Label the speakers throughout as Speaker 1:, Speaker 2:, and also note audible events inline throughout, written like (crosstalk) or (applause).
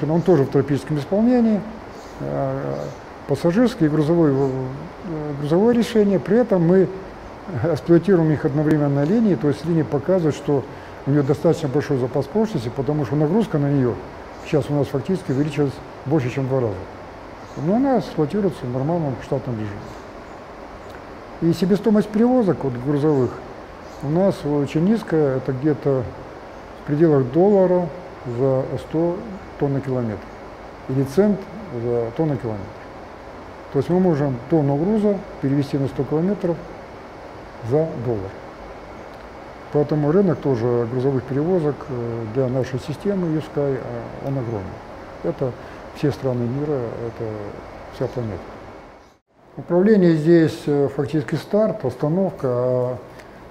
Speaker 1: машина, он тоже в тропическом исполнении, э, пассажирское и грузовое, э, грузовое решение. При этом мы эксплуатируем их одновременно на линии, то есть линия показывает, что у нее достаточно большой запас прочности, потому что нагрузка на нее сейчас у нас фактически увеличилась больше, чем в два раза. Но она эксплуатируется в нормальном штатном режиме. И себестоимость перевозок вот, грузовых у нас очень низкая, это где-то в пределах доллара за 100 тонн на километр или цент за тонну километр. То есть мы можем тонну груза перевести на 100 километров за доллар. Поэтому рынок тоже грузовых перевозок э, для нашей системы USKY, э, он огромный. Это все страны мира, это вся планета. Управление здесь э, фактически старт, остановка, а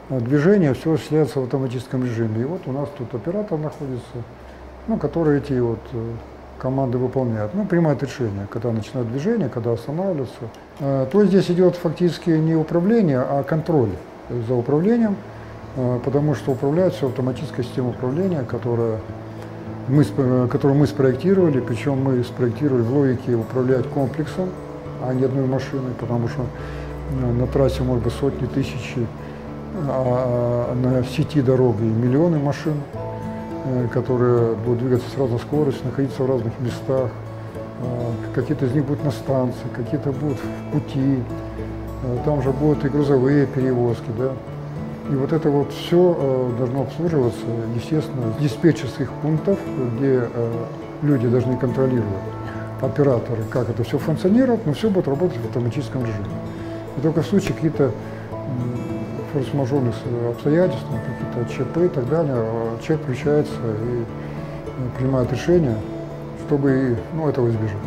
Speaker 1: движение все осуществляется в автоматическом режиме. И вот у нас тут оператор находится, ну, который эти вот команды выполняет. Ну, принимает решение, когда начинает движение, когда останавливается. То здесь идет фактически не управление, а контроль за управлением. А, потому что управляет все автоматическая система управления, которая мы, которую мы спроектировали, причем мы спроектировали в логике управлять комплексом, а не одной машиной, потому что э, на трассе может быть сотни тысяч, а на сети дороги миллионы машин, э, которые будут двигаться с разной скоростью, находиться в разных местах. А, какие-то из них будут на станции, какие-то будут в пути, э, там же будут и грузовые перевозки, да. И вот это вот все э, должно обслуживаться, естественно, с диспетчерских пунктов, где э, люди должны контролировать, операторы, как это все функционирует, но все будет работать в автоматическом режиме. И только в случае каких-то форс-мажорных обстоятельств, какие-то ЧП и так далее, э, человек включается и принимает решение, чтобы ну, этого избежать.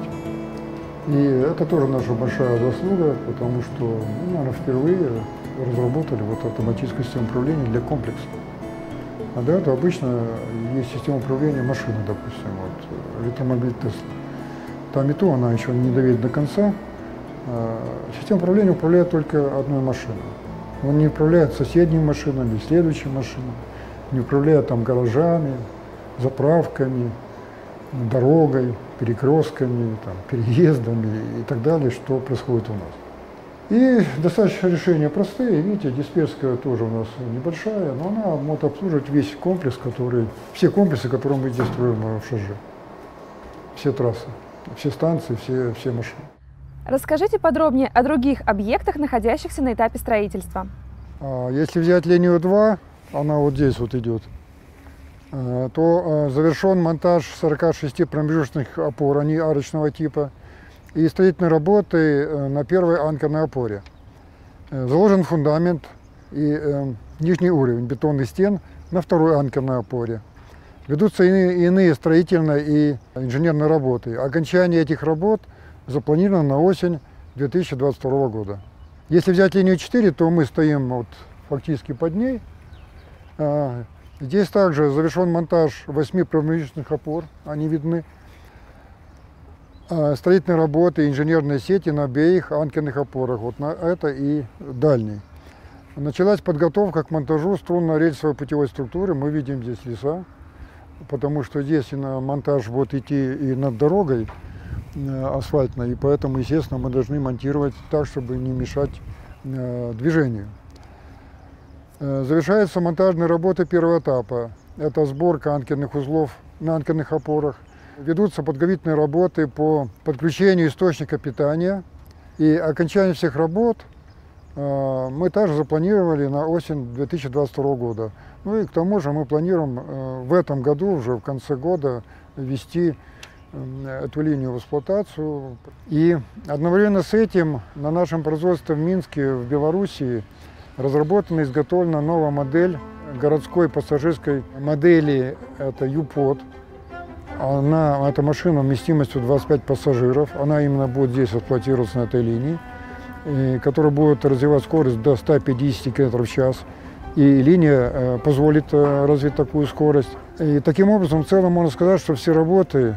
Speaker 1: И это тоже наша большая заслуга, потому что, ну, наверное, впервые разработали вот автоматическую систему управления для комплекса. А до этого обычно есть система управления машины, допустим, вот, электромобиль Тесла. Там и то она еще не доведет до конца. А, система управления управляет только одной машиной. Он не управляет соседними машинами, следующими машинами, не управляет там гаражами, заправками, дорогой, перекрестками, там, переездами и так далее, что происходит у нас. И достаточно решения простые. Видите, дисперская тоже у нас небольшая, но она может обслуживать весь комплекс, который, все комплексы, которые мы здесь строим в ШЖ. Все трассы, все станции, все, все машины.
Speaker 2: Расскажите подробнее о других объектах, находящихся на этапе строительства.
Speaker 1: А, если взять линию 2, она вот здесь вот идет, а, то а, завершен монтаж 46 промежуточных опор, они арочного типа – и строительные работы э, на первой анкерной опоре. Э, заложен фундамент и э, нижний уровень бетонных стен на второй анкерной опоре. Ведутся иные, иные строительные и инженерные работы. Окончание этих работ запланировано на осень 2022 года. Если взять линию 4, то мы стоим вот фактически под ней. А, здесь также завершен монтаж 8 промежуточных опор, они видны. А, строительные работы, инженерные сети на обеих анкерных опорах, вот на это и дальний. Началась подготовка к монтажу струнно-рельсовой путевой структуры. Мы видим здесь леса, потому что здесь и на монтаж будет идти и над дорогой э, асфальтной, и поэтому, естественно, мы должны монтировать так, чтобы не мешать э, движению. Э, завершается монтажные работы первого этапа. Это сборка анкерных узлов на анкерных опорах – Ведутся подготовительные работы по подключению источника питания. И окончание всех работ э, мы также запланировали на осень 2022 года. Ну и к тому же мы планируем э, в этом году, уже в конце года, ввести эту линию в эксплуатацию. И одновременно с этим на нашем производстве в Минске, в Белоруссии, разработана и изготовлена новая модель городской пассажирской модели, это ЮПОД. Она, эта машина вместимостью 25 пассажиров, она именно будет здесь эксплуатироваться на этой линии, и, которая будет развивать скорость до 150 км в час. И линия э, позволит э, развить такую скорость. И таким образом, в целом можно сказать, что все работы,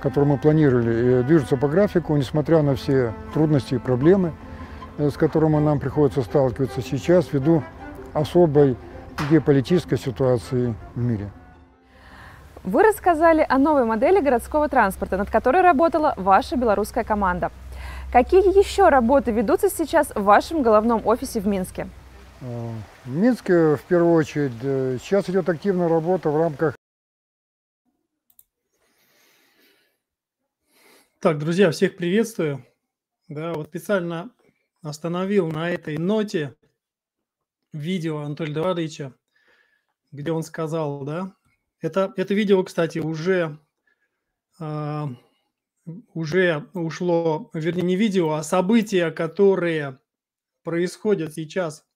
Speaker 1: которые мы планировали, э, движутся по графику, несмотря на все трудности и проблемы, с которыми нам приходится сталкиваться сейчас ввиду особой геополитической ситуации в мире.
Speaker 2: Вы рассказали о новой модели городского транспорта, над которой работала ваша белорусская команда. Какие еще работы ведутся сейчас в вашем головном офисе в Минске?
Speaker 1: Э, в Минске, в первую очередь, э, сейчас идет активная работа в рамках
Speaker 3: Так, друзья, всех приветствую. Да, вот специально остановил на этой ноте видео Анатолия Эдуардовича, где он сказал, да, это, это видео, кстати, уже, э, уже ушло, вернее, не видео, а события, которые происходят сейчас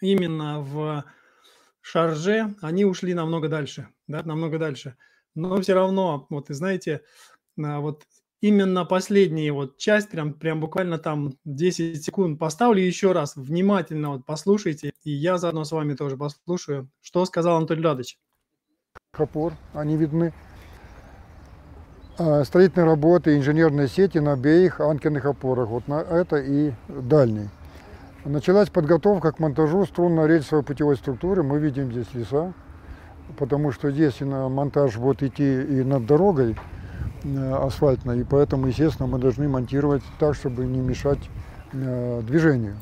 Speaker 3: именно в Шарже, они ушли намного дальше, да, намного дальше. Но все равно, вот, и знаете, вот именно последняя вот часть, прям, прям буквально там 10 секунд поставлю еще раз, внимательно вот послушайте, и я заодно с вами тоже послушаю, что сказал Анатолий Ладович.
Speaker 1: Опор, они видны. А, строительные работы, инженерные сети на обеих анкерных опорах, вот на это и дальний. Началась подготовка к монтажу струнно-рельсовой путевой структуры. Мы видим здесь леса, потому что здесь на монтаж будет идти и над дорогой, Э, асфальтно, и поэтому, естественно, мы должны монтировать так, чтобы не мешать э, движению.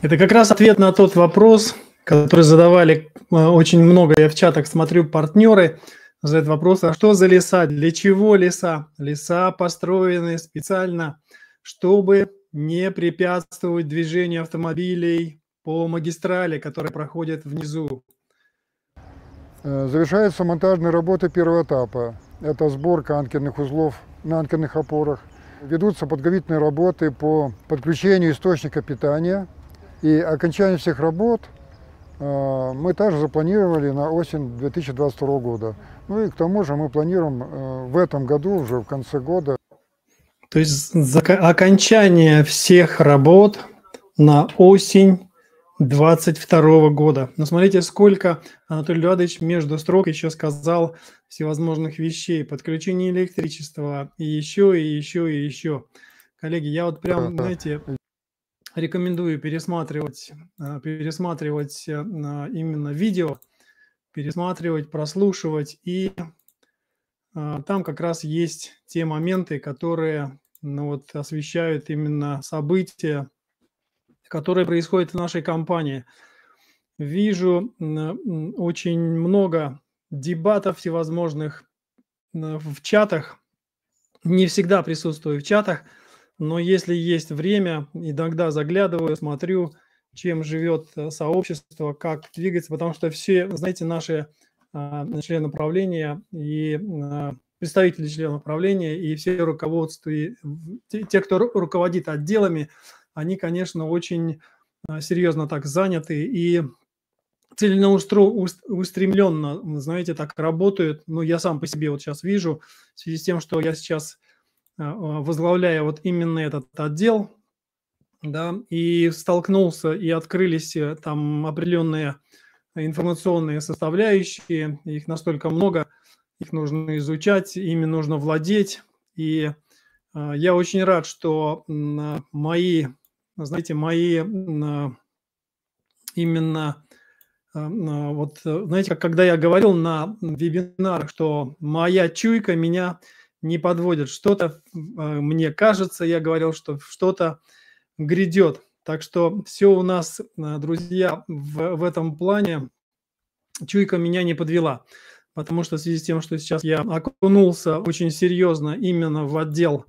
Speaker 3: Это как раз ответ на тот вопрос, который задавали э, очень много, я в чатах смотрю, партнеры задают вопрос, а что за леса, для чего леса? Леса построены специально, чтобы не препятствовать движению автомобилей по магистрали, которая проходит внизу.
Speaker 1: Завершаются монтажные работы первого этапа. Это сборка анкерных узлов на анкерных опорах. Ведутся подготовительные работы по подключению источника питания. И окончание всех работ э, мы также запланировали на осень 2022 года. Ну и к тому же мы планируем э, в этом году, уже в конце года.
Speaker 3: То есть окончание всех работ на осень 22 года. Но смотрите, сколько Анатолий Леонидович между строк еще сказал всевозможных вещей. Подключение электричества и еще, и еще, и еще. Коллеги, я вот прям, знаете, рекомендую пересматривать, э, пересматривать э, именно видео, пересматривать, прослушивать. И э, там как раз есть те моменты, которые ну, вот, освещают именно события, которые происходят в нашей компании. Вижу очень много дебатов всевозможных в чатах. Не всегда присутствую в чатах, но если есть время, иногда заглядываю, смотрю, чем живет э, сообщество, как двигается, потому что все, знаете, наши а, члены правления и а, представители членов правления и все руководства, и те, кто руководит отделами, они, конечно, очень а, серьезно так заняты и целеустремленно, знаете, так работают. Ну, я сам по себе вот сейчас вижу, в связи с тем, что я сейчас а, а, возглавляю вот именно этот отдел, да, и столкнулся, и открылись э, там определенные информационные составляющие, их настолько много, их нужно изучать, ими нужно владеть, и я очень рад, что мои знаете, мои именно вот, знаете, когда я говорил на вебинарах, что моя чуйка меня не подводит, что-то мне кажется, я говорил, что что-то грядет. Так что все у нас, друзья, в, в этом плане чуйка меня не подвела, потому что в связи с тем, что сейчас я окунулся очень серьезно именно в отдел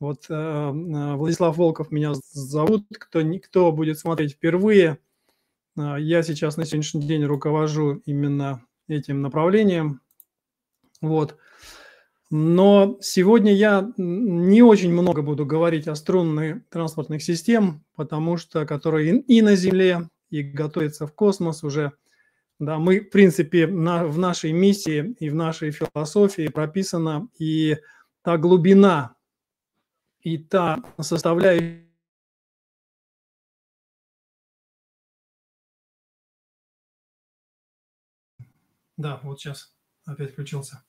Speaker 3: вот э, э, Владислав Волков меня зовут, кто, кто будет смотреть впервые. Э, я сейчас на сегодняшний день руковожу именно этим направлением. Вот. Но сегодня я не очень много буду говорить о струнных транспортных систем, потому что которые и на Земле, и готовятся в космос уже. Да, мы, в принципе, на, в нашей миссии и в нашей философии прописана и та глубина и та составляющая Да, вот сейчас опять включился.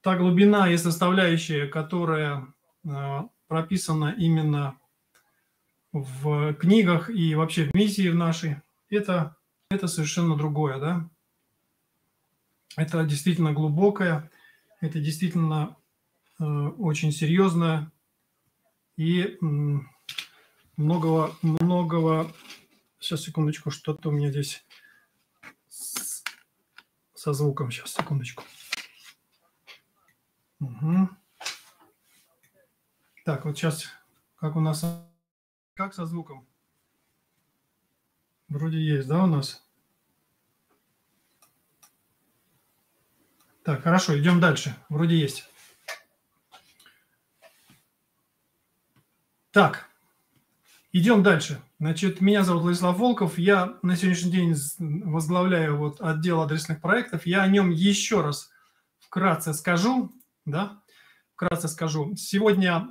Speaker 3: Та глубина и составляющая, которая э, прописана именно в книгах и вообще в миссии в нашей, это, это совершенно другое, да. Это действительно глубокое, это действительно э, очень серьезно и многого, многого... Сейчас, секундочку, что-то у меня здесь со звуком. Сейчас, секундочку. Угу. Так, вот сейчас, как у нас, как со звуком? Вроде есть, да, у нас? Так, хорошо, идем дальше. Вроде есть. Так, идем дальше. Значит, меня зовут Владислав Волков. Я на сегодняшний день возглавляю вот отдел адресных проектов. Я о нем еще раз вкратце скажу. Да? Вкратце скажу. Сегодня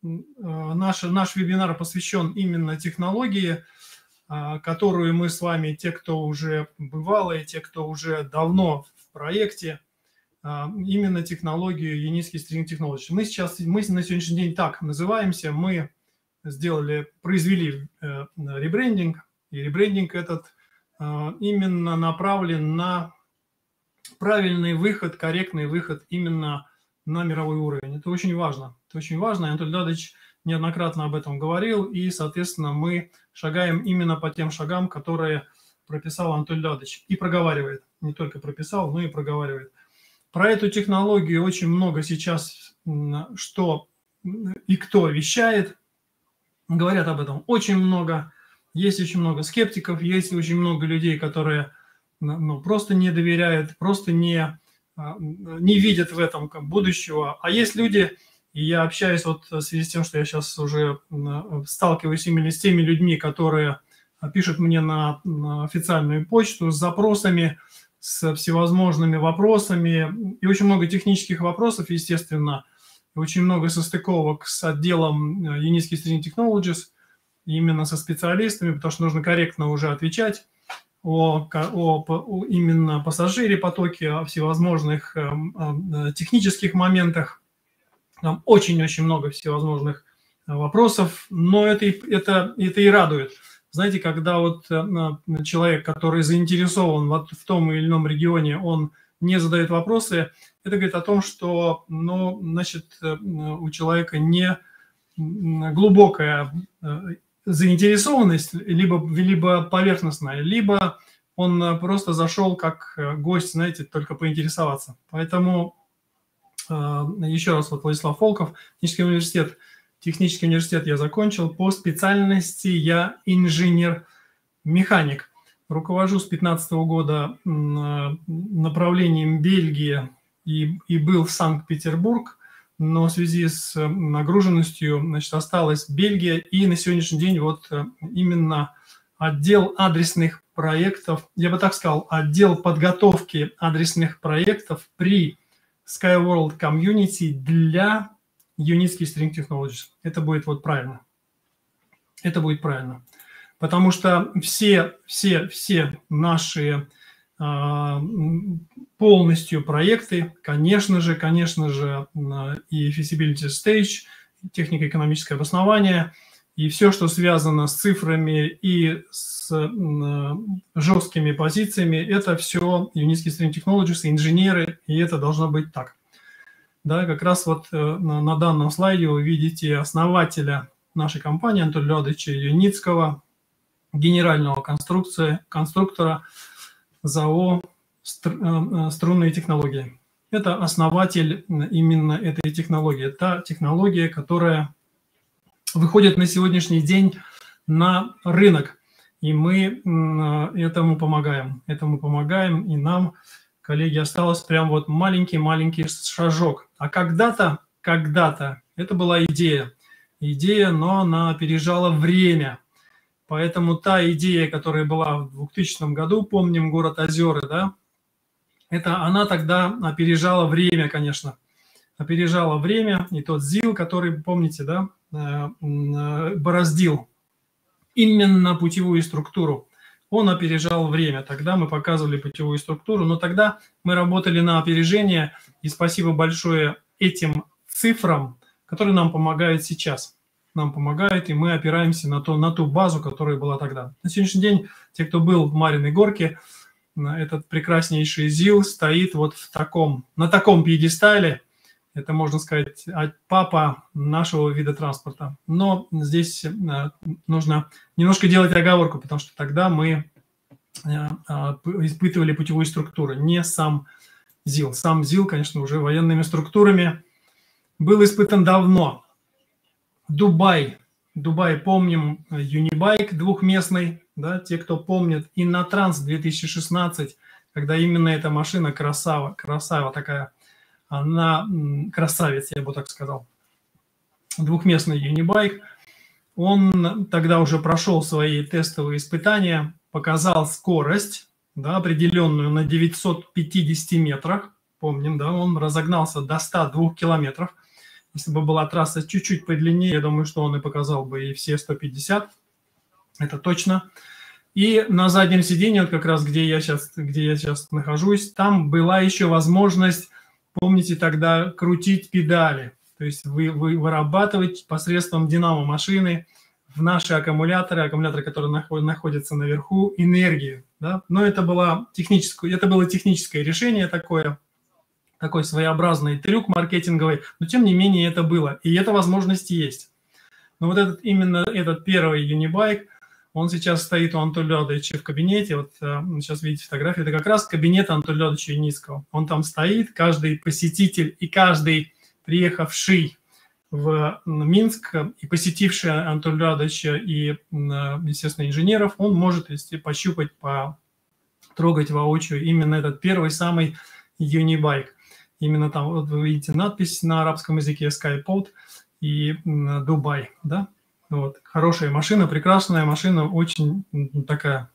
Speaker 3: наш, наш вебинар посвящен именно технологии, а, которую мы с вами, те, кто уже бывалые, те, кто уже давно в проекте, а, именно технологию Unitsky String Technology. Мы сейчас, мы на сегодняшний день так называемся, мы сделали, произвели э, ребрендинг, и ребрендинг этот э, именно направлен на правильный выход, корректный выход именно на мировой уровень. Это очень важно. Это очень важно. Анатолий Дадович неоднократно об этом говорил, и, соответственно, мы шагаем именно по тем шагам, которые прописал Анатолий Дадович и проговаривает. Не только прописал, но и проговаривает. Про эту технологию очень много сейчас, что и кто вещает, говорят об этом очень много. Есть очень много скептиков, есть очень много людей, которые ну, просто не доверяют, просто не, а, не видят в этом будущего. А есть люди, и я общаюсь вот в связи с тем, что я сейчас уже сталкиваюсь именно с теми людьми, которые пишут мне на, на официальную почту с запросами, с всевозможными вопросами, и очень много технических вопросов, естественно, очень много состыковок с отделом э, Unitsky String Technologies, именно со специалистами, потому что нужно корректно уже отвечать о, о, о именно пассажире потоке, о всевозможных э, э, технических моментах. Там очень-очень много всевозможных э, вопросов, но это, это, это и радует – знаете, когда вот э, человек, который заинтересован в том или ином регионе, он не задает вопросы, это говорит о том, что, ну, значит, э, у человека не глубокая э, заинтересованность, либо, либо поверхностная, либо он просто зашел как гость, знаете, только поинтересоваться. Поэтому еще раз, вот Владислав Волков, Технический университет – Технический университет я закончил. По специальности я инженер-механик. Руковожу с 2015 года направлением Бельгии и, и был в Санкт-Петербург, но в связи с нагруженностью значит, осталась Бельгия. И на сегодняшний день вот э, именно отдел адресных проектов, я бы так сказал, отдел подготовки адресных проектов при SkyWorld Community для Unitsky String Technologies. Это будет вот правильно. Это будет правильно. Потому что все, все, все наши полностью проекты, конечно же, конечно же, и feasibility stage, технико-экономическое обоснование, и все, что связано с цифрами и с э, жесткими позициями, это все Unitsky String Technologies, инженеры, и это должно быть так. Да, как раз вот э, на, данном слайде вы видите основателя нашей компании Анатолия Леонидовича Юницкого, генерального конструкции, конструктора ЗАО э, э, «Струнные технологии». Это основатель именно этой технологии. Это технология, которая выходит на сегодняшний день на рынок. И мы этому помогаем. Этому помогаем, и нам коллеги, осталось прям вот маленький-маленький шажок. А когда-то, когда-то это была идея. Идея, но она опережала время. Поэтому та идея, которая была в 2000 году, помним город Озеры, да, это она тогда опережала время, конечно. Опережала время, и тот ЗИЛ, который, помните, да, э, э, бороздил именно путевую структуру он опережал время. Тогда мы показывали путевую структуру, но тогда мы работали на опережение, и спасибо большое этим цифрам, которые нам помогают сейчас. Нам помогают, и мы опираемся на, то, на ту базу, которая была тогда. На сегодняшний день те, кто был в Мариной горке, этот прекраснейший ЗИЛ стоит вот в таком, на таком пьедестале. Это, можно сказать, папа нашего вида транспорта. Но здесь нужно немножко делать оговорку, потому что тогда мы испытывали путевую структуру, не сам ЗИЛ. Сам ЗИЛ, конечно, уже военными структурами был испытан давно. Дубай. Дубай, помним, Юнибайк двухместный, да, те, кто помнит, и на Транс 2016, когда именно эта машина красава, красава такая, она красавец, я бы так сказал. Двухместный Юнибайк. Он тогда уже прошел свои тестовые испытания, показал скорость, да, определенную на 950 метрах. Помним, да, он разогнался до 102 километров. Если бы была трасса чуть-чуть подлиннее, я думаю, что он и показал бы и все 150. Это точно. И на заднем сиденье, вот как раз где я сейчас, где я сейчас нахожусь, там была еще возможность, помните, тогда крутить педали. То есть вы, вы вырабатывать посредством динамо машины в наши аккумуляторы, аккумуляторы, которые находятся наверху, энергию. Да? Но это, было техническое, это было техническое решение такое, такой своеобразный трюк маркетинговый, но тем не менее это было, и эта возможность есть. Но вот этот, именно этот первый юнибайк, он сейчас стоит у Антона Леодовича в кабинете. Вот э, сейчас видите фотографию. Это как раз кабинет Антона Леодовича Юницкого. Он там стоит. Каждый посетитель и каждый приехавший в Минск и посетивший Антон Леодовича и, естественно, инженеров, он может если пощупать, потрогать воочию именно этот первый самый юнибайк. Именно там, вот вы видите надпись на арабском языке SkyPod и Дубай, да? Вот. Хорошая машина, прекрасная машина, очень такая,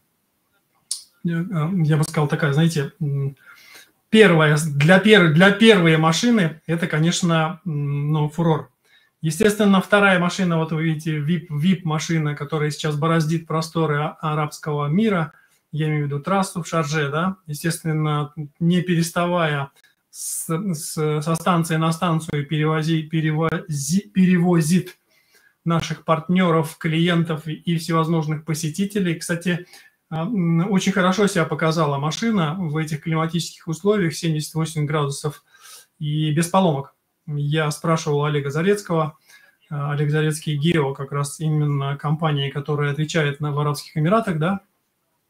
Speaker 3: э, я бы сказал, такая, знаете, первая, для, пер, для первой машины это, конечно, ну, фурор. Естественно, вторая машина, вот вы видите, VIP, VIP-машина, которая сейчас бороздит просторы а, арабского мира, я имею в виду трассу в Шарже, да, естественно, не переставая с, с, со станции на станцию перевози, перевози, перевозит наших партнеров, клиентов и всевозможных посетителей. Кстати, а, очень хорошо себя показала машина в этих климатических условиях, 78 градусов и без поломок. Я спрашивал Олега Зарецкого, а, Олег Зарецкий Гео, как раз именно компания, которая отвечает на, в Арабских Эмиратах, да,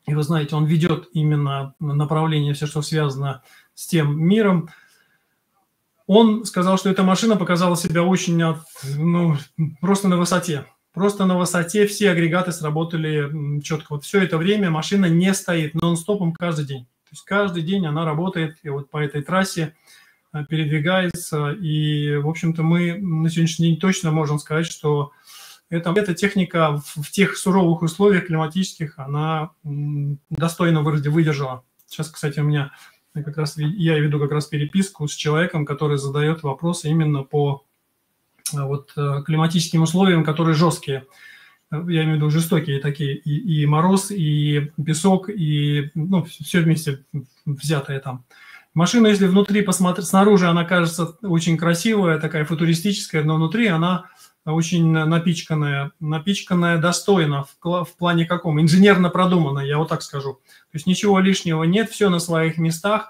Speaker 3: и вы знаете, он ведет именно направление, все, что связано с тем миром. Он сказал, что эта машина показала себя очень, ну, просто на высоте. Просто на высоте все агрегаты сработали четко. Вот все это время машина не стоит нон-стопом каждый день. То есть каждый день она работает и вот по этой трассе Э, передвигается. И, в общем-то, мы на сегодняшний день точно можем сказать, что это, эта техника в, в тех суровых условиях климатических, она достойно выдержала. Сейчас, кстати, у меня как раз я веду как раз переписку с человеком, который задает вопросы именно по э, вот э, климатическим условиям, которые жесткие. Я имею в виду жестокие такие, и, и мороз, и песок, и ну, все вместе взятое там. Машина, если внутри посмотреть, снаружи она кажется очень красивая, такая футуристическая, но внутри она очень напичканная, напичканная достойно в, в плане каком? Инженерно продуманная, я вот так скажу. То есть ничего лишнего нет, все на своих местах,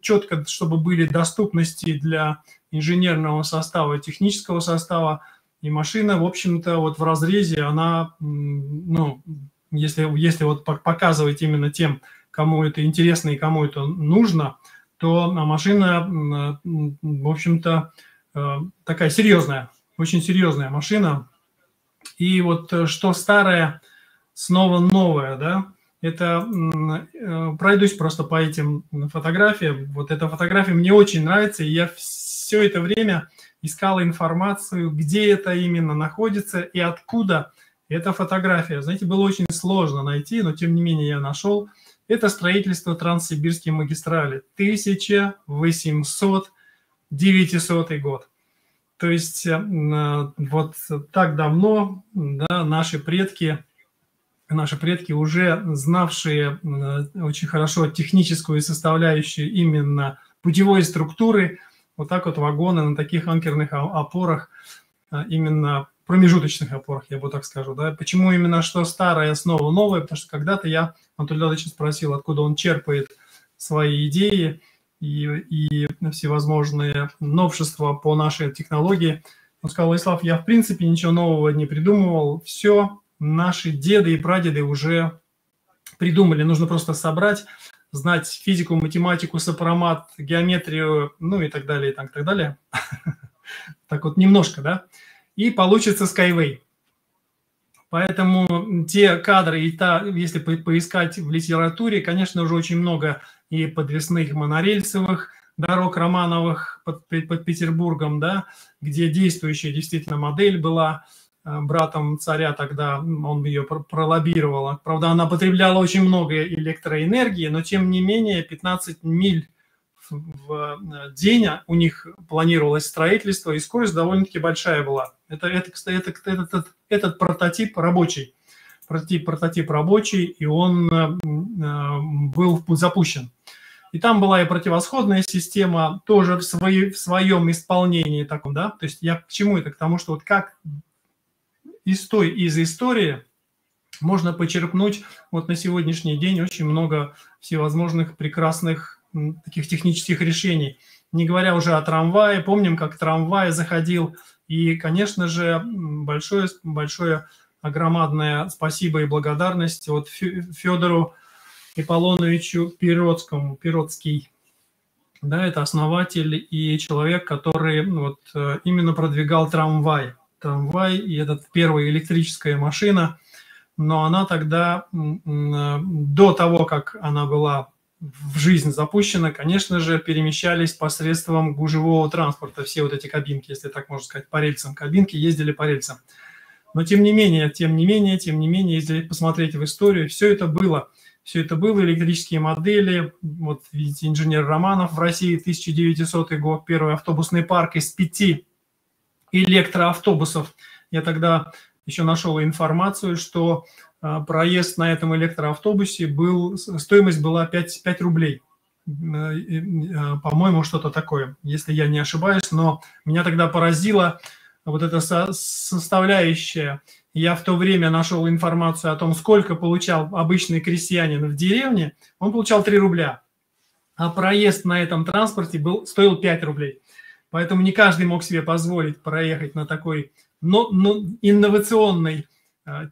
Speaker 3: четко, чтобы были доступности для инженерного состава, технического состава. И машина, в общем-то, вот в разрезе, она, ну, если, если вот показывать именно тем, кому это интересно и кому это нужно – то машина, в общем-то, э, такая серьезная, очень серьезная машина. И вот э, что старое, снова новое, да, это э, пройдусь просто по этим фотографиям. Вот эта фотография мне очень нравится, и я все это время искал информацию, где это именно находится и откуда эта фотография. Знаете, было очень сложно найти, но тем не менее я нашел – это строительство Транссибирской магистрали. 1800-900 год. То есть э, вот так давно да, наши предки, наши предки уже знавшие э, очень хорошо техническую составляющую именно путевой структуры, вот так вот вагоны на таких анкерных опорах э, именно промежуточных опорах, я бы так скажу. Да? Почему именно что старое, снова новое? Потому что когда-то я Антон Леонидович спросил, откуда он черпает свои идеи и, и всевозможные новшества по нашей технологии. Он сказал, Владислав, я в принципе ничего нового не придумывал, все наши деды и прадеды уже придумали, нужно просто собрать, знать физику, математику, сопромат, геометрию, ну и так далее, и так, так далее. (laughs) Так вот немножко, да? И получится Skyway. Поэтому те кадры, и та, если поискать в литературе, конечно, уже очень много и подвесных монорельсовых дорог Романовых под, под Петербургом, да, где действующая действительно модель была э, братом царя тогда, он ее пролоббировал. Правда, она потребляла очень много электроэнергии, но тем не менее 15 миль в э, день у них планировалось строительство, и скорость довольно-таки большая была. Это, это, это, это, этот, этот прототип рабочий. Прототип, прототип рабочий, и он э, э, был запущен. И там была и противосходная система, тоже в, своей, в своем исполнении таком, да. То есть я к чему это? К тому, что вот как из той, из истории можно почерпнуть вот на сегодняшний день очень много всевозможных прекрасных таких технических решений. Не говоря уже о трамвае, помним, как трамвай заходил. И, конечно же, большое, большое огромадное спасибо и благодарность вот Федору Иполоновичу Пиротскому, Пиротский. Да, это основатель и человек, который вот э, именно продвигал трамвай. Трамвай и этот первая электрическая машина, но она тогда, э, до того, как она была в жизнь запущена, конечно же, перемещались посредством гужевого транспорта. Все вот эти кабинки, если так можно сказать, по рельсам. Кабинки ездили по рельсам. Но тем не менее, тем не менее, тем не менее, если посмотреть в историю, все это было. Все это было, электрические модели. Вот видите, инженер Романов в России, 1900 год, первый автобусный парк из пяти электроавтобусов. Я тогда еще нашел информацию, что проезд на этом электроавтобусе был, стоимость была 5, 5 рублей. А, по-моему, что-то такое, если я не ошибаюсь. Но меня тогда поразило вот эта составляющая. Я в то время нашел информацию о том, сколько получал обычный крестьянин в деревне. Он получал 3 рубля. А проезд на этом транспорте был, стоил 5 рублей. Поэтому не каждый мог себе позволить проехать на такой но, но инновационной Э,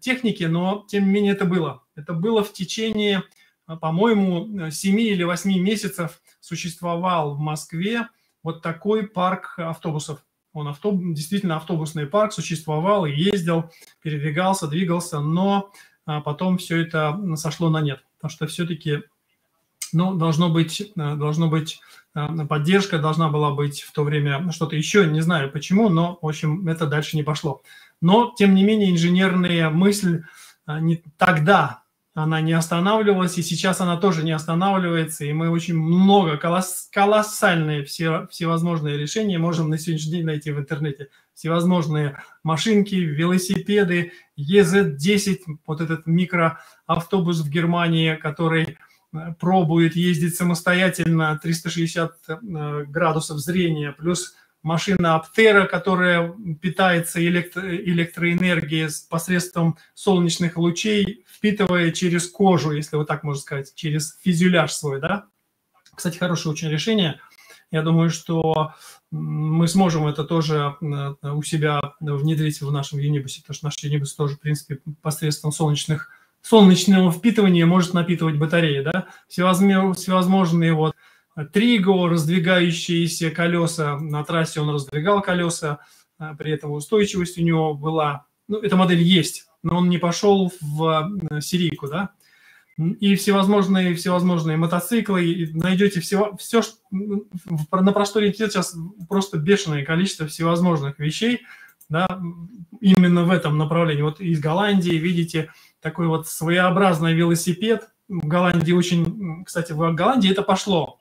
Speaker 3: техники, но тем не менее это было. Это было в течение, э, по-моему, 7 или 8 месяцев существовал в Москве вот такой парк автобусов. Он автоб... действительно автобусный парк существовал, ездил, передвигался, двигался, но потом все это сошло на нет, потому что все-таки ну, должно быть, э, должно быть поддержка, должна была быть в то время что-то еще, не знаю почему, но, в общем, это дальше не пошло. Но, тем не менее, инженерная мысль а, не, тогда она не останавливалась, и сейчас она тоже не останавливается, и мы очень много, колосс, колоссальные все, всевозможные решения можем на сегодняшний день найти в интернете. Всевозможные машинки, велосипеды, EZ-10, вот этот микроавтобус в Германии, который э, пробует ездить самостоятельно 360 э, градусов зрения, плюс машина Аптера, которая питается электро электроэнергией посредством солнечных лучей, впитывая через кожу, если вот так можно сказать, через фюзеляж свой, да. Кстати, хорошее очень решение. Я думаю, что мы сможем это тоже э, у себя внедрить в нашем Юнибусе, потому что наш Юнибус тоже, в принципе, посредством солнечных солнечного впитывания может напитывать батареи, да, всевозможные, всевозможные вот Триго, раздвигающиеся колеса. На трассе он раздвигал колеса, а, при этом устойчивость у него была. Ну, эта модель есть, но он не пошел в э, серийку, да. И всевозможные, всевозможные мотоциклы, и найдете все, все что, на просторе интернета сейчас просто бешеное количество всевозможных вещей, да, именно в этом направлении. Вот из Голландии видите такой вот своеобразный велосипед. В Голландии очень, кстати, в Голландии это пошло.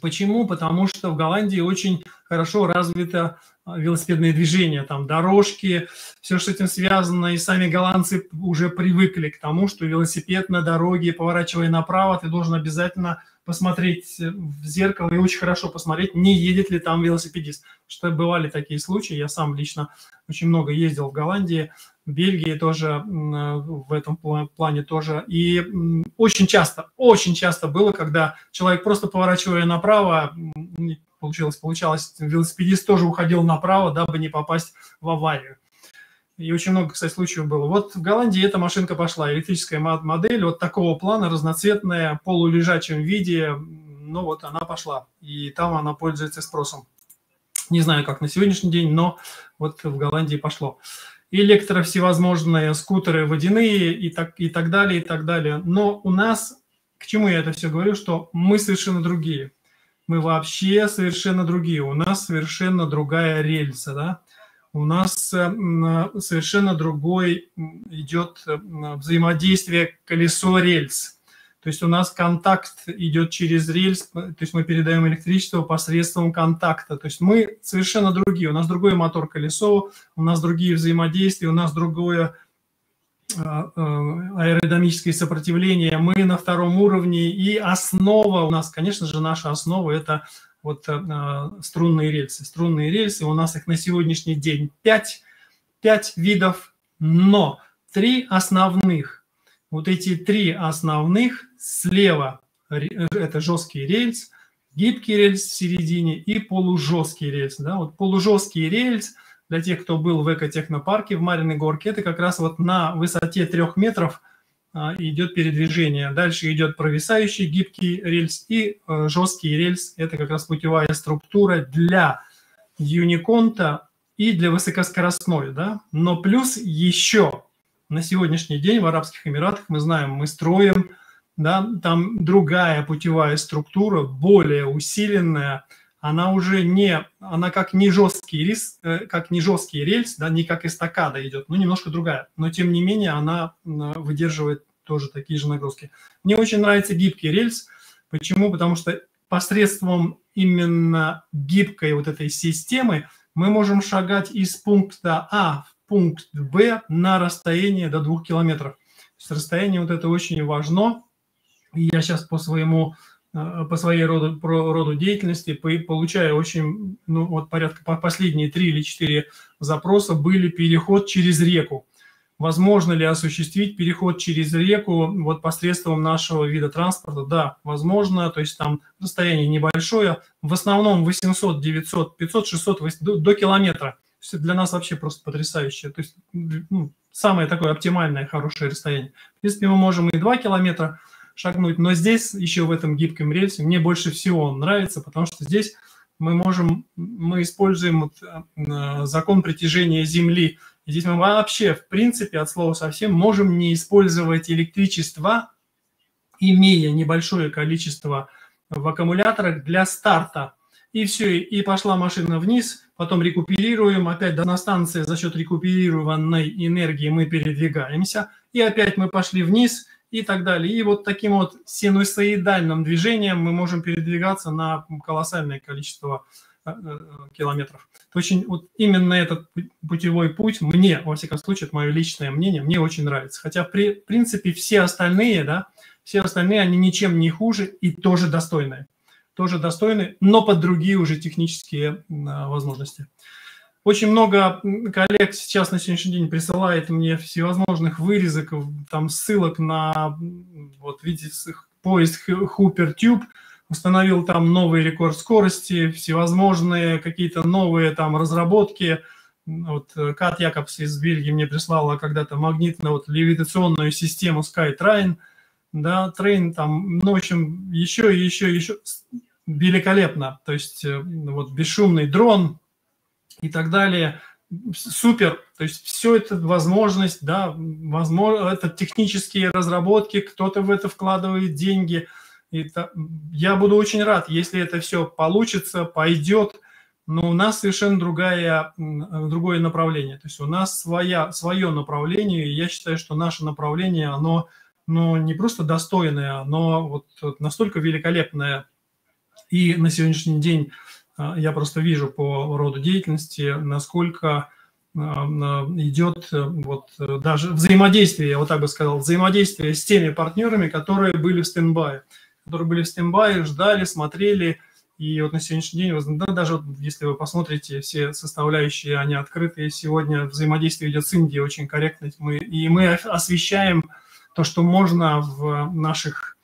Speaker 3: Почему? Потому что в Голландии очень хорошо развито а, велосипедное движение, там дорожки, все, что с этим связано, и сами голландцы уже привыкли к тому, что велосипед на дороге, поворачивая направо, ты должен обязательно посмотреть в зеркало и очень хорошо посмотреть, не едет ли там велосипедист. Что бывали такие случаи, я сам лично очень много ездил в Голландии, Бельгии тоже в этом плане тоже. И очень часто, очень часто было, когда человек просто поворачивая направо, получилось, получалось, велосипедист тоже уходил направо, дабы не попасть в аварию. И очень много, кстати, случаев было. Вот в Голландии эта машинка пошла, электрическая модель, вот такого плана, разноцветная, полулежачем виде, ну вот она пошла. И там она пользуется спросом. Не знаю, как на сегодняшний день, но вот в Голландии пошло. Электро всевозможные скутеры водяные и так, и так далее, и так далее. Но у нас, к чему я это все говорю, что мы совершенно другие. Мы вообще совершенно другие. У нас совершенно другая рельса, да у нас совершенно другой идет взаимодействие колесо-рельс. То есть у нас контакт идет через рельс, то есть мы передаем электричество посредством контакта. То есть мы совершенно другие. У нас другой мотор-колесо, у нас другие взаимодействия, у нас другое э, аэродинамическое сопротивление. Мы на втором уровне, и основа у нас, конечно же, наша основа – это вот э, струнные рельсы. Струнные рельсы, у нас их на сегодняшний день 5, 5 видов, но три основных. Вот эти три основных слева это жесткий рельс, гибкий рельс в середине и полужесткий рельс. Да? Вот полужесткий рельс для тех, кто был в экотехнопарке в Мариной горке, это как раз вот на высоте трех метров – а, идет передвижение. Дальше идет провисающий гибкий рельс и э, жесткий рельс. Это как раз путевая структура для юниконта и для высокоскоростной. Да? Но плюс еще на сегодняшний день в Арабских Эмиратах мы знаем, мы строим, да, там другая путевая структура, более усиленная, она уже не, она как не жесткий рис, э, как не жесткий рельс, да, не как эстакада идет, ну немножко другая, но тем не менее она выдерживает тоже такие же нагрузки. Мне очень нравится гибкий рельс. Почему? Потому что посредством именно гибкой вот этой системы мы можем шагать из пункта А в пункт Б на расстояние до 2 километров. То есть расстояние вот это очень важно. Я сейчас по своему Э, по своей роду, про роду деятельности, получая очень, ну вот порядка, по последние три или четыре запроса были переход через реку. Возможно ли осуществить переход через реку вот посредством нашего вида транспорта? Да, возможно, то есть там расстояние небольшое, в основном 800, 900, 500, 600, до, до километра. Есть для нас вообще просто потрясающе. То есть ну, самое такое оптимальное, хорошее расстояние. В принципе, мы можем и 2 километра, шагнуть. Но здесь, еще в этом гибком рельсе, мне больше всего он нравится, потому что здесь мы можем, мы используем вот, э, закон притяжения Земли. Здесь мы вообще, в принципе, от слова совсем, можем не использовать электричество, имея небольшое количество в аккумуляторах для старта. И все, и пошла машина вниз, потом рекуперируем, опять до станции за счет рекуперированной энергии мы передвигаемся, и опять мы пошли вниз, и так далее. И вот таким вот синусоидальным движением мы можем передвигаться на колоссальное количество э, э, километров. Очень вот именно этот путевой путь мне, во всяком случае, это мое личное мнение, мне очень нравится. Хотя, при, в принципе, все остальные, да, все остальные, они ничем не хуже и тоже достойные. Тоже достойны, но под другие уже технические возможности. Очень много коллег сейчас на сегодняшний день присылает мне всевозможных вырезок, там ссылок на, вот видите, поезд Hooper Tube, установил там новый рекорд скорости, всевозможные какие-то новые там разработки. Вот э, Кат Якобс из Бельгии мне прислала когда-то магнитную вот левитационную систему SkyTrain, да, Train там, ну, в общем, еще и еще, еще великолепно. То есть э, вот бесшумный дрон, и так далее. Супер, то есть все это возможность, да, возможно, это технические разработки, кто-то в это вкладывает деньги. Это, я буду очень рад, если это все получится, пойдет, но у нас совершенно другая, другое направление. То есть у нас своя, свое направление, и я считаю, что наше направление, оно ну, не просто достойное, но вот настолько великолепное. И на сегодняшний день я просто вижу по роду деятельности, насколько а, идет э, вот э, даже взаимодействие, я вот так бы сказал, взаимодействие с теми партнерами, которые были в стендбае, которые были в стендбае, ждали, смотрели И вот на сегодняшний день, да, даже если вы посмотрите, все составляющие, они открытые. Сегодня взаимодействие идет с Индией очень корректно. Мы, и мы освещаем то, что можно в наших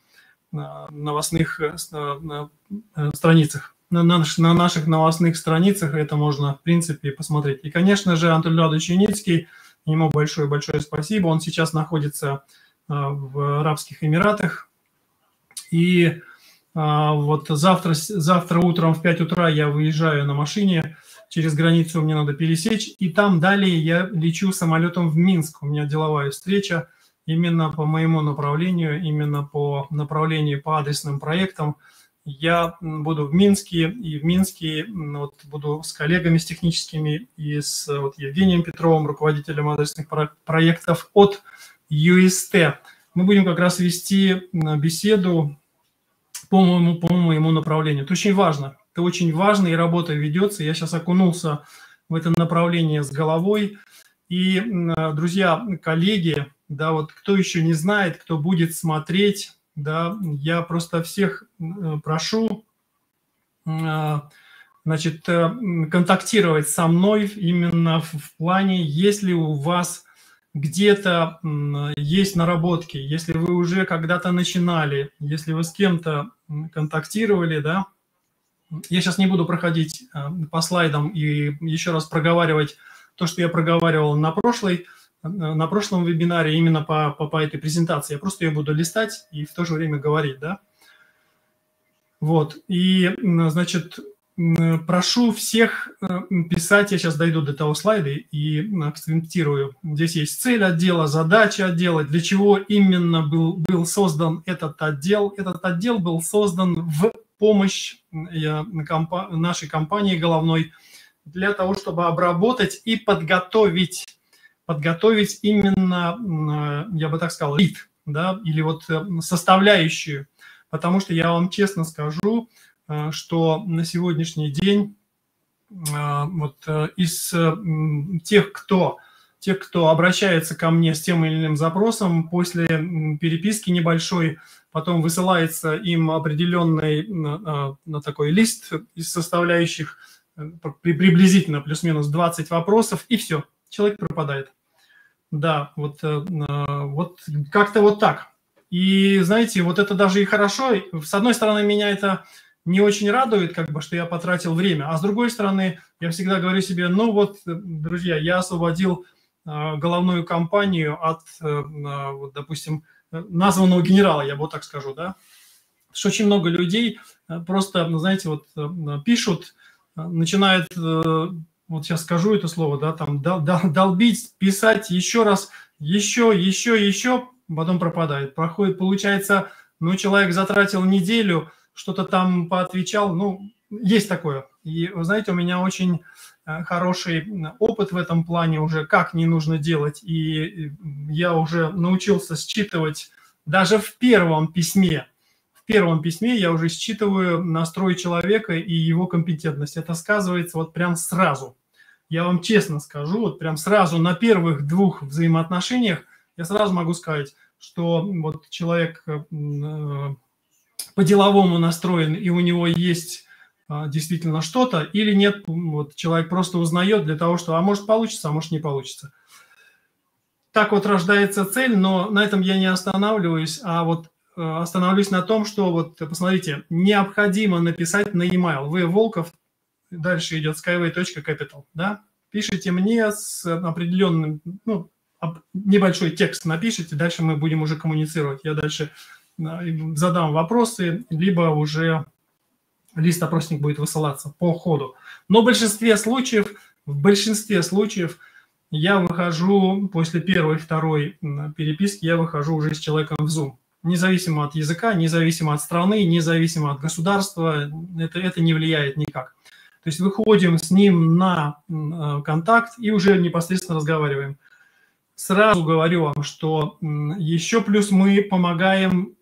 Speaker 3: новостных э, э, страницах. На, наш, на наших новостных страницах это можно, в принципе, посмотреть. И, конечно же, Антон Леонидович Юницкий, ему большое-большое спасибо. Он сейчас находится э, в Арабских Эмиратах. И вот завтра, завтра утром в 5 утра я выезжаю на машине, через границу мне надо пересечь, и там далее я лечу самолетом в Минск. У меня деловая встреча именно по моему направлению, именно по направлению по адресным проектам. Я буду в Минске, и в Минске вот, буду с коллегами, с техническими, и с вот, Евгением Петровым, руководителем адресных проектов от UST. Мы будем как раз вести беседу по моему, по моему направлению. Это очень важно. Это очень важно, и работа ведется. Я сейчас окунулся в это направление с головой. И, друзья, коллеги, да, вот кто еще не знает, кто будет смотреть, да, я просто всех э, прошу, э, значит, э, контактировать со мной именно в плане, если у вас где-то есть наработки, если вы уже когда-то начинали, если вы с кем-то контактировали, да, я сейчас не буду проходить по слайдам и еще раз проговаривать то, что я проговаривал на прошлой на прошлом вебинаре именно по, по, по этой презентации. Я просто ее буду листать и в то же время говорить, да. Вот, и, значит, прошу всех э, писать, я сейчас дойду до того слайда и акцентирую. Здесь есть цель отдела, задача отдела, для чего именно был, был создан этот отдел. Этот отдел был создан в помощь нашей компании головной для того, чтобы обработать и подготовить подготовить именно, я бы так сказал, лид, да, или вот э, составляющую. Потому что я вам честно скажу, э, что на сегодняшний день э, вот из тех, кто тех, кто обращается ко мне с тем или иным запросом, после переписки небольшой, потом высылается им определенный на такой лист из составляющих приблизительно плюс-минус 20 вопросов, и все, человек пропадает. Да, вот, э, э, вот как-то вот так. И знаете, вот это даже и хорошо. С одной стороны, меня это не очень радует, как бы, что я потратил время. А с другой стороны, я всегда говорю себе, ну вот, друзья, я освободил э, головную компанию от, допустим, названного генерала, я вот так скажу, да. Что очень много людей просто, знаете, вот пишут, начинают вот сейчас скажу это слово, да, там дол, дол, долбить, писать еще раз, еще, еще, еще, потом пропадает. Проходит, получается, ну, человек затратил неделю, что-то там поотвечал, ну, есть такое. И, вы знаете, у меня очень э, хороший опыт в этом плане уже, как не нужно делать. И я уже научился считывать даже в первом письме, первом письме я уже считываю настрой человека и его компетентность. Это сказывается вот прям сразу. Я вам честно скажу, вот прям сразу на первых двух взаимоотношениях я сразу могу сказать, что вот человек э, по-деловому настроен, и у него есть а, действительно что-то, или нет, вот человек просто узнает для того, что, а может получится, а может не получится. Так вот рождается цель, но на этом я не останавливаюсь, а вот э, остановлюсь на том, что вот, посмотрите, необходимо написать на e-mail. Вы, Волков, дальше идет skyway.capital, да, пишите мне с определенным, ну, небольшой текст напишите, дальше мы будем уже коммуницировать. Я дальше задам вопросы, либо уже лист опросник будет высылаться по ходу. Но в большинстве случаев, в большинстве случаев я выхожу после первой, второй переписки, я выхожу уже с человеком в Zoom. Независимо от языка, независимо от страны, независимо от государства, это, это не влияет никак. То есть выходим с ним на э, контакт и уже непосредственно разговариваем. Сразу говорю вам, что еще плюс мы помогаем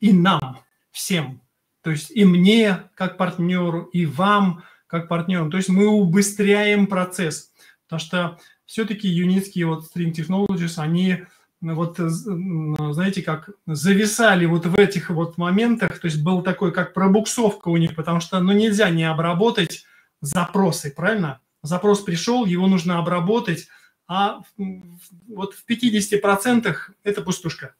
Speaker 3: и нам, всем. То есть и мне как партнеру, и вам как партнеру. То есть мы убыстряем процесс. Потому что все-таки юнитские вот String Technologies, они вот, знаете, как зависали вот в этих вот моментах, то есть был такой, как пробуксовка у них, потому что, ну, нельзя не обработать запросы, правильно? Запрос пришел, его нужно обработать, а вот в 50% это пустушка.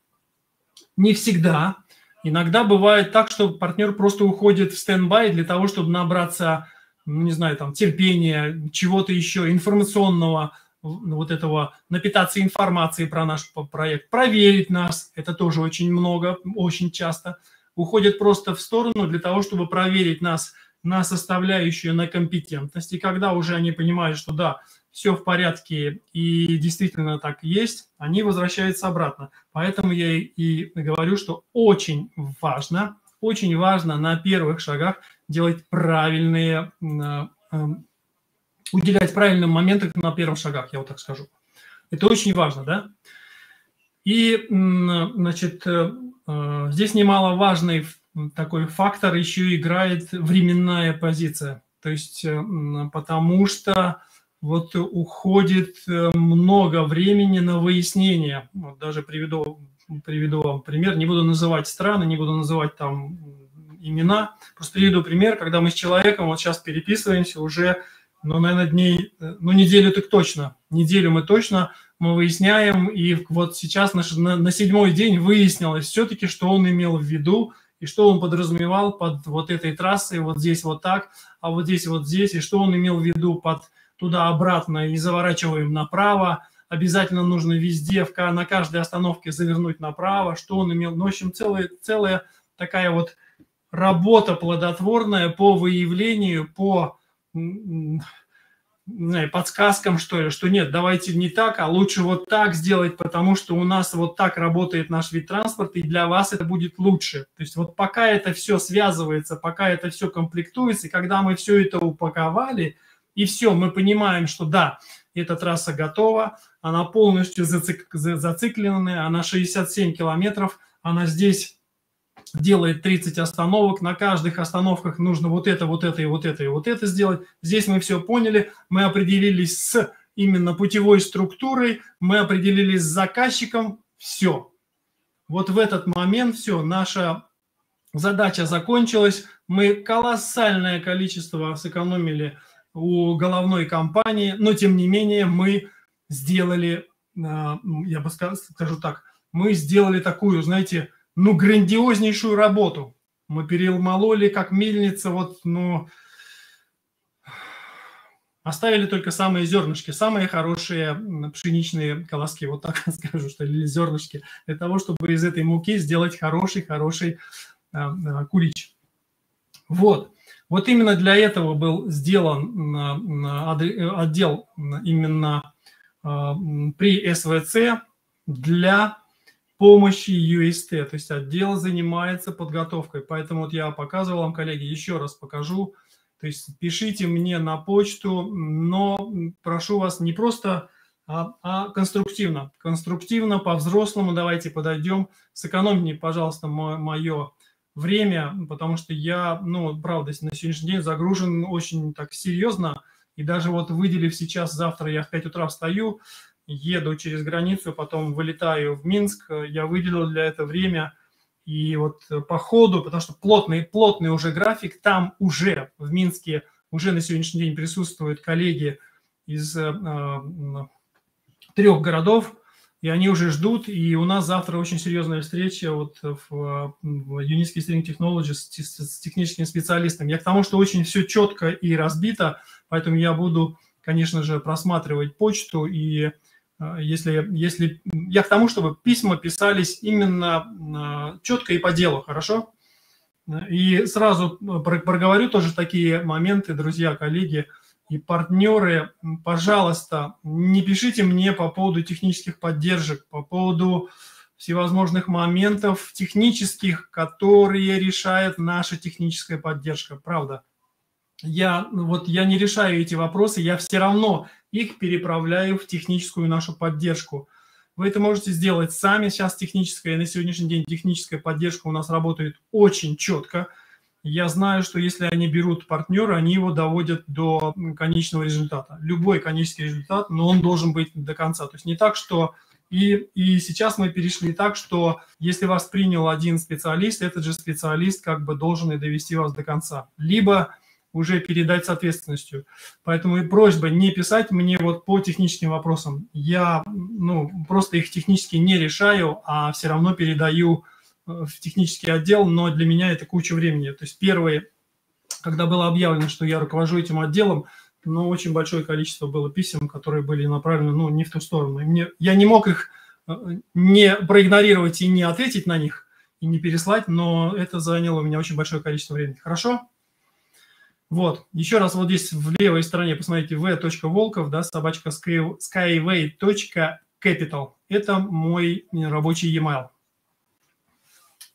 Speaker 3: Не всегда. Иногда бывает так, что партнер просто уходит в стендбай для того, чтобы набраться, ну, не знаю, там, терпения, чего-то еще, информационного, вот этого, напитаться информацией про наш проект, проверить нас, это тоже очень много, очень часто, уходят просто в сторону для того, чтобы проверить нас на составляющую, на компетентность. И когда уже они понимают, что да, все в порядке и действительно так есть, они возвращаются обратно. Поэтому я и говорю, что очень важно, очень важно на первых шагах делать правильные э, уделять правильным моментам на первых шагах, я вот так скажу. Это очень важно, да? И, значит, э, э, здесь немаловажный такой фактор еще играет временная позиция. То есть, э, потому что вот уходит много времени на выяснение. Вот даже приведу, приведу вам пример. Не буду называть страны, не буду называть там имена. Просто приведу пример, когда мы с человеком вот сейчас переписываемся уже но, наверное, дней, э, ну, неделю так точно. Неделю мы точно мы выясняем, и вот сейчас на, на седьмой день выяснилось все-таки, что он имел в виду, и что он подразумевал под вот этой трассой, вот здесь вот так, а вот здесь вот здесь, и что он имел в виду под туда-обратно, и заворачиваем направо, обязательно нужно везде, в, на каждой остановке завернуть направо, что он имел, ну, в общем, целая, целая такая вот работа плодотворная по выявлению, по знаю, подсказкам, что ли, что нет, давайте не так, а лучше вот так сделать, потому что у нас вот так работает наш вид транспорта, и для вас это будет лучше. То есть вот пока это все связывается, пока это все комплектуется, и когда мы все это упаковали, и все, мы понимаем, что да, эта трасса готова, она полностью зацик... зацикленная, она 67 километров, она здесь делает 30 остановок, на каждых остановках нужно вот это, вот это и вот это и вот это сделать. Здесь мы все поняли, мы определились с именно путевой структурой, мы определились с заказчиком, все. Вот в этот момент все, наша задача закончилась, мы колоссальное количество сэкономили у головной компании, но тем не менее мы сделали, а, я бы сказал, скажу так, мы сделали такую, знаете, ну, грандиознейшую работу. Мы перемололи, как мельница, вот, ну, оставили только самые зернышки, самые хорошие пшеничные колоски, вот так (laughs) скажу, что или зернышки, для того, чтобы из этой муки сделать хороший-хороший а, а, кулич. Вот. Вот именно для этого был сделан а, отдел именно а, при СВЦ для помощи UST, то есть отдел занимается подготовкой. Поэтому вот я показывал вам, коллеги, еще раз покажу. То есть пишите мне на почту, но прошу вас не просто, а, а конструктивно. Конструктивно, по-взрослому давайте подойдем. Сэкономьте, пожалуйста, мое время, потому что я, ну, правда, на сегодняшний день загружен очень так серьезно. И даже вот выделив сейчас, завтра я в 5 утра встаю, еду через границу, потом вылетаю в Минск. Я выделил для этого время. И вот по ходу, потому что плотный, плотный уже график, там уже в Минске уже на сегодняшний день присутствуют коллеги из э, трех городов, и они уже ждут, и у нас завтра очень серьезная встреча вот в, в Uniski Steering Technologies с, с техническим специалистом. Я к тому, что очень все четко и разбито, поэтому я буду, конечно же, просматривать почту и если, если я к тому, чтобы письма писались именно а, четко и по делу, хорошо? И сразу проговорю тоже такие моменты, друзья, коллеги и партнеры, пожалуйста, не пишите мне по поводу технических поддержек, по поводу всевозможных моментов технических, которые решает наша техническая поддержка, правда. Я, вот, я не решаю эти вопросы, я все равно их переправляю в техническую нашу поддержку. Вы это можете сделать сами. Сейчас техническая, на сегодняшний день техническая поддержка у нас работает очень четко. Я знаю, что если они берут партнера, они его доводят до конечного результата. Любой конечный результат, но он должен быть до конца. То есть не так, что И, и сейчас мы перешли так, что если вас принял один специалист, этот же специалист как бы должен и довести вас до конца. Либо уже передать с ответственностью. Поэтому и просьба не писать мне вот по техническим вопросам. Я ну, просто их технически не решаю, а все равно передаю э, в технический отдел, но для меня это куча времени. То есть первые, когда было объявлено, что я руковожу этим отделом, ну, очень большое количество было писем, которые были направлены, ну, не в ту сторону. И мне, я не мог их э, не проигнорировать и не ответить на них, и не переслать, но это заняло у меня очень большое количество времени. Хорошо? Вот, еще раз вот здесь в левой стороне посмотрите v.волков, да, собачка skyway.capital. Это мой рабочий e-mail.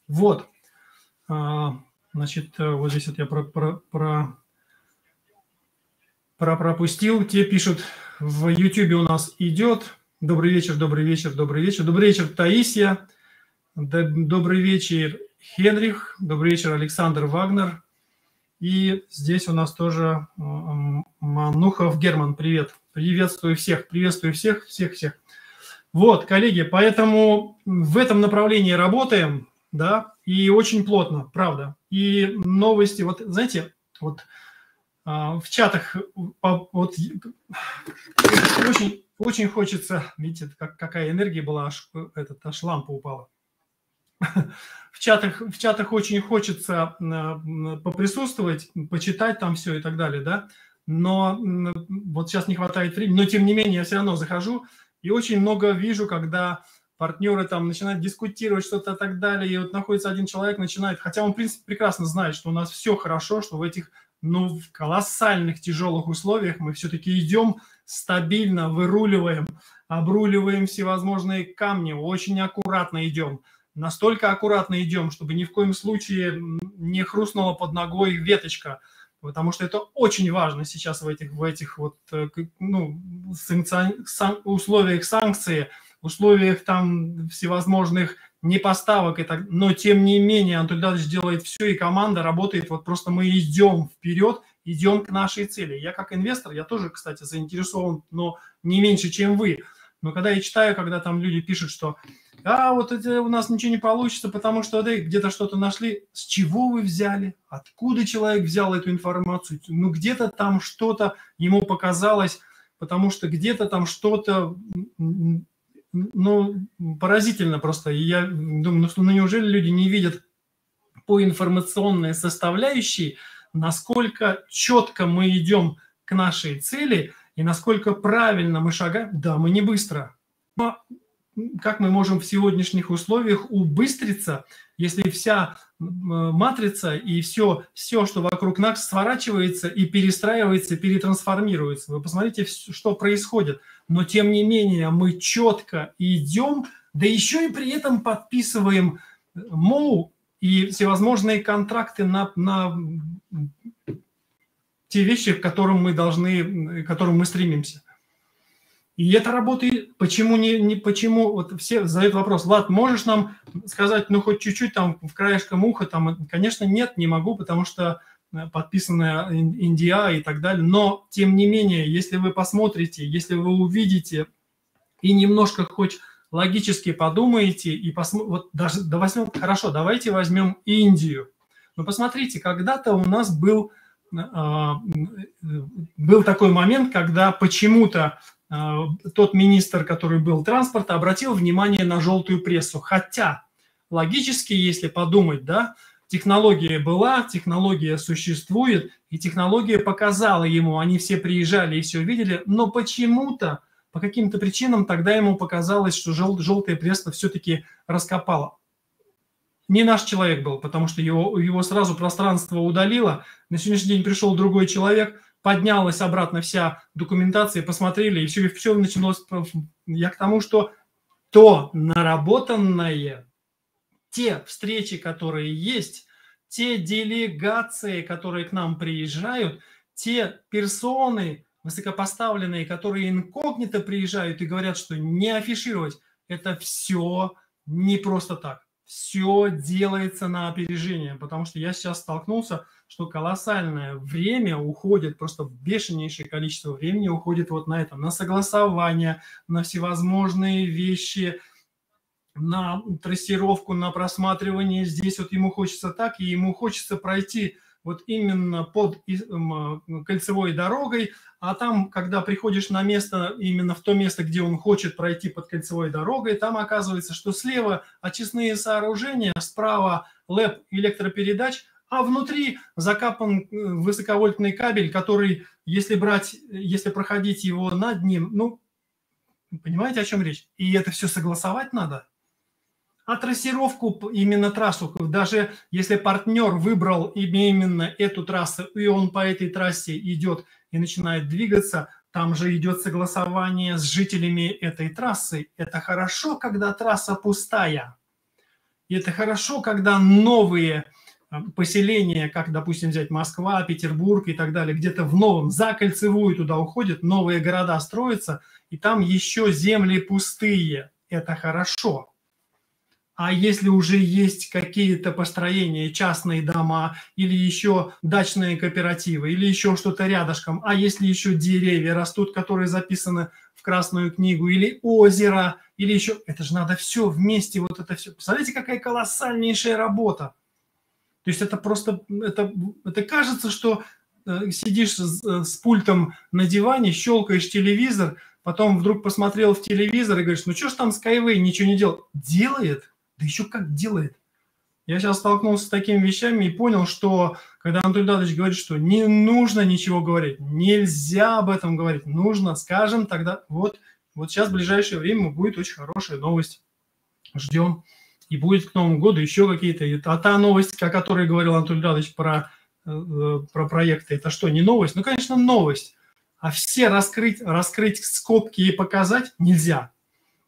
Speaker 3: Вот, а, значит, вот здесь вот я про, про, про, про пропустил. Те пишут, в YouTube у нас идет. Добрый вечер, добрый вечер, добрый вечер. Добрый вечер, Таисия. Добрый вечер, Хенрих. Добрый вечер, Александр Вагнер. И здесь у нас тоже Манухов Герман, привет. Приветствую всех, приветствую всех, всех, всех. Вот, коллеги, поэтому в этом направлении работаем, да, и очень плотно, правда. И новости, вот, знаете, вот а, в чатах вот очень, очень хочется, видите, как, какая энергия была, аж, этот, аж лампа упала (laughs) в чатах, в чатах очень хочется поприсутствовать, почитать там все и так далее, да, но вот сейчас не хватает времени, но тем не менее я все равно захожу и очень много вижу, когда партнеры там начинают дискутировать что-то и так далее, и вот находится один человек, начинает, хотя он, в принципе, прекрасно знает, что у нас все хорошо, что в этих, ну, в колоссальных тяжелых условиях мы все-таки идем стабильно, выруливаем, обруливаем всевозможные камни, очень аккуратно идем – настолько аккуратно идем, чтобы ни в коем случае не хрустнула под ногой веточка, потому что это очень важно сейчас в этих, в этих вот, э, ну, санкци... сан... условиях санкции, условиях там всевозможных непоставок и так, но тем не менее Антон Ильич делает все, и команда работает, вот просто мы идем вперед, идем к нашей цели. Я как инвестор, я тоже, кстати, заинтересован, но не меньше, чем вы. Но когда я читаю, когда там люди пишут, что а вот это у нас ничего не получится, потому что да, где-то что-то нашли. С чего вы взяли? Откуда человек взял эту информацию? Ну, где-то там что-то ему показалось, потому что где-то там что-то, ну, поразительно просто. И я думаю, ну, что, ну, неужели люди не видят по информационной составляющей, насколько четко мы идем к нашей цели и насколько правильно мы шагаем? Да, мы не быстро. Как мы можем в сегодняшних условиях убыстриться, если вся матрица и все, все, что вокруг нас, сворачивается и перестраивается, перетрансформируется. Вы посмотрите, что происходит. Но тем не менее мы четко идем, да еще и при этом подписываем МОУ и всевозможные контракты на, на те вещи, к которым мы должны, к которым мы стремимся. И это работает. Почему не, не почему вот все задают вопрос, Влад, можешь нам сказать, ну хоть чуть-чуть там в краешком уха, там, конечно, нет, не могу, потому что э, подписанная Индия и так далее. Но тем не менее, если вы посмотрите, если вы увидите и немножко хоть логически подумаете и посмотрите, вот даже да возьмем, хорошо, давайте возьмем Индию. Но посмотрите, когда-то у нас был э, э, был такой момент, когда почему-то тот министр, который был транспорта, обратил внимание на желтую прессу. Хотя, логически, если подумать, да, технология была, технология существует, и технология показала ему, они все приезжали и все видели, но почему-то, по каким-то причинам, тогда ему показалось, что жел, желтая пресса все-таки раскопала. Не наш человек был, потому что его, его сразу пространство удалило. На сегодняшний день пришел другой человек, поднялась обратно вся документация, посмотрели, и все, все началось. Я к тому, что то наработанное, те встречи, которые есть, те делегации, которые к нам приезжают, те персоны высокопоставленные, которые инкогнито приезжают и говорят, что не афишировать, это все не просто так. все делается на опережение, потому что я сейчас столкнулся, что колоссальное время уходит, просто бешенейшее количество времени уходит вот на это, на согласование, на всевозможные вещи, на трассировку, на просматривание. Здесь вот ему хочется так, и ему хочется пройти вот именно под кольцевой дорогой, а там, когда приходишь на место, именно в то место, где он хочет пройти под кольцевой дорогой, там оказывается, что слева очистные сооружения, справа лэп электропередач, а внутри закапан э, высоковольтный кабель, который, если брать, если проходить его над ним, ну, понимаете, о чем речь? И это все согласовать надо – а трассировку, именно трассу, даже если партнер выбрал именно эту трассу, и он по этой трассе идет и начинает двигаться, там же идет согласование с жителями этой трассы. Это хорошо, когда трасса пустая. И это хорошо, когда новые поселения, как, допустим, взять Москва, Петербург и так далее, где-то в новом, за кольцевую туда уходят, новые города строятся, и там еще земли пустые. Это хорошо. А если уже есть какие-то построения, частные дома или еще дачные кооперативы или еще что-то рядышком, а если еще деревья растут, которые записаны в Красную книгу, или озеро, или еще... Это же надо все вместе, вот это все. Представляете, какая колоссальнейшая работа. То есть это просто... Это, это кажется, что э, сидишь с, с пультом на диване, щелкаешь телевизор, потом вдруг посмотрел в телевизор и говоришь, ну что ж там Skyway ничего не делал? Делает, да еще как делает. Я сейчас столкнулся с такими вещами и понял, что когда Анатолий Дадович говорит, что не нужно ничего говорить, нельзя об этом говорить, нужно, скажем, тогда вот, вот сейчас в ближайшее время будет очень хорошая новость. Ждем. И будет к Новому году еще какие-то. А та новость, о которой говорил Анатолий Дадович про, э, э, про проекты, это что, не новость? Ну, конечно, новость. А все раскрыть, раскрыть скобки и показать нельзя.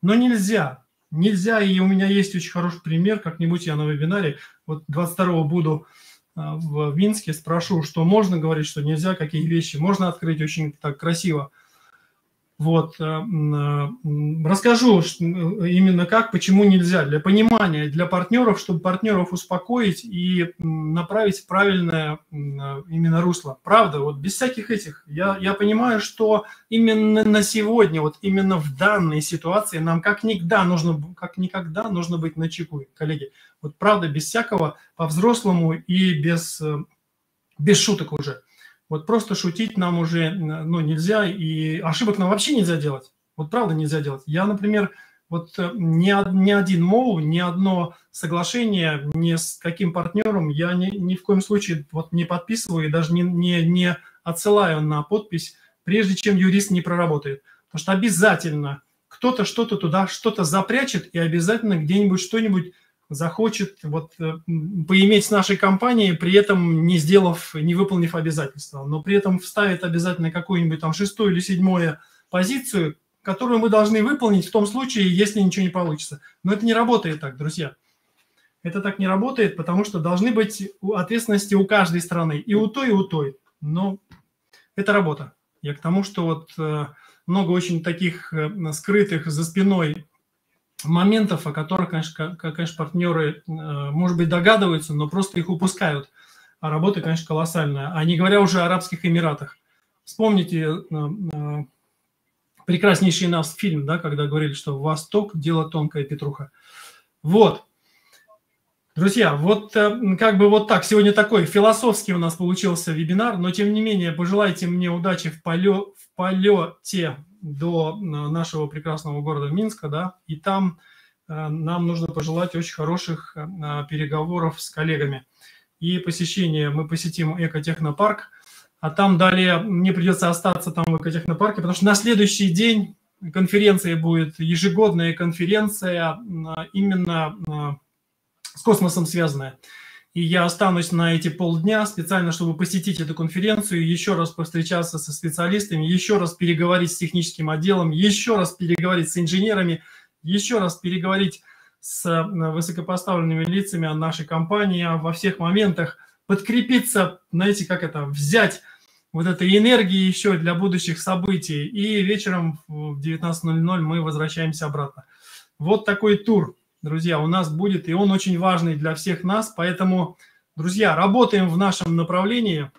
Speaker 3: Но нельзя. Нельзя, и у меня есть очень хороший пример, как-нибудь я на вебинаре, вот 22 буду а, в Минске, спрошу, что можно говорить, что нельзя, какие вещи можно открыть очень так красиво – вот. Э, э, расскажу именно как, почему нельзя. Для понимания, для партнеров, чтобы партнеров успокоить и направить правильное именно русло. Правда, вот без всяких этих. Я, я понимаю, что именно на сегодня, вот именно в данной ситуации нам как никогда нужно, как никогда нужно быть на чеку, коллеги. Вот правда, без всякого, по-взрослому и без, э, без шуток уже. Вот просто шутить нам уже ну, нельзя, и ошибок нам вообще нельзя делать. Вот правда нельзя делать. Я, например, вот э, ни, ни один МОУ, ни одно соглашение ни с каким партнером я ни, ни в коем случае вот не подписываю и даже не, не, не отсылаю на подпись, прежде чем юрист не проработает. Потому что обязательно кто-то что-то туда, что-то запрячет и обязательно где-нибудь что-нибудь захочет вот э, поиметь с нашей компанией, при этом не сделав, не выполнив обязательства, но при этом вставит обязательно какую-нибудь там шестую или седьмую позицию, которую мы должны выполнить в том случае, если ничего не получится. Но это не работает так, друзья. Это так не работает, потому что должны быть ответственности у каждой страны, и у той, и у той. Но это работа. Я к тому, что вот э, много очень таких э, скрытых за спиной моментов, о которых, конечно, конечно, партнеры, э, может быть, догадываются, но просто их упускают. А работа, конечно, колоссальная. А не говоря уже о Арабских Эмиратах. Вспомните э, э, прекраснейший нас фильм, да, когда говорили, что Восток – дело тонкое, Петруха. Вот. Друзья, вот как бы вот так. Сегодня такой философский у нас получился вебинар, но тем не менее пожелайте мне удачи в, поле, в полете до э, нашего прекрасного города Минска, да, и там э, нам нужно пожелать очень хороших э, переговоров с коллегами. И посещение, мы посетим экотехнопарк, а там далее мне придется остаться там в экотехнопарке, потому что на следующий день конференция будет, ежегодная конференция именно с космосом связанная и я останусь на эти полдня специально, чтобы посетить эту конференцию, еще раз повстречаться со специалистами, еще раз переговорить с техническим отделом, еще раз переговорить с инженерами, еще раз переговорить с э, высокопоставленными лицами нашей компании во всех моментах, подкрепиться, знаете, как это, взять вот этой энергии еще для будущих событий. И вечером в 19.00 мы возвращаемся обратно. Вот такой тур друзья, у нас будет, и он очень важный для всех нас. Поэтому, друзья, работаем в нашем направлении,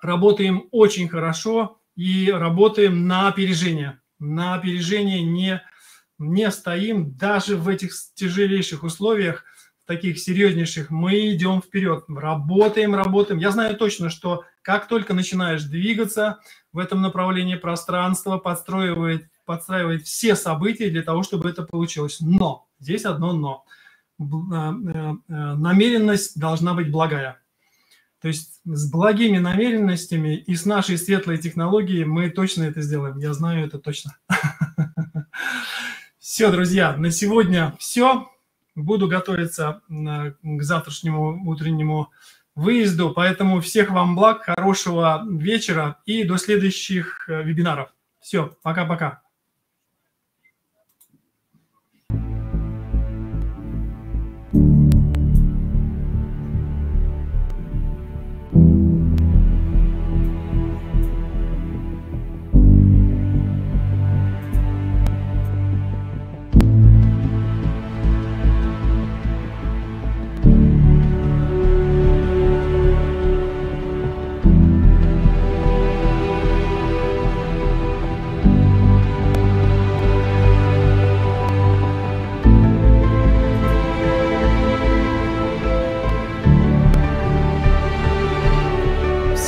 Speaker 3: работаем очень хорошо и работаем на опережение. На опережение не, не стоим даже в этих тяжелейших условиях, таких серьезнейших, мы идем вперед, работаем, работаем. Я знаю точно, что как только начинаешь двигаться в этом направлении, пространство подстраивает, подстраивает все события для того, чтобы это получилось. Но, здесь одно но. Э, э, э, намеренность должна быть благая. То есть с благими намеренностями и с нашей светлой технологией мы точно это сделаем. Я знаю это точно. (laughs) Все, друзья, на сегодня все. Буду готовиться к завтрашнему утреннему выезду, поэтому всех вам благ, хорошего вечера и до следующих вебинаров. Все, пока-пока.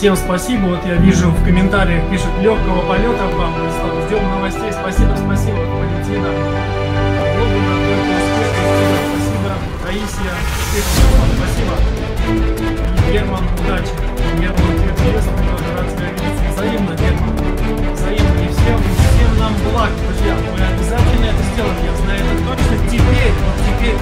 Speaker 3: Всем спасибо. Вот я вижу в комментариях пишут легкого полета вам, Ждем новостей. Спасибо, спасибо, Валентина. Спасибо, Таисия. Спасибо. Герман, удачи. Герман, интересно, рад тебя видеть. Взаимно, Герман. Взаимно. И всем, всем нам благ, друзья. Мы обязательно это сделаем. Я знаю это точно. Теперь, вот теперь,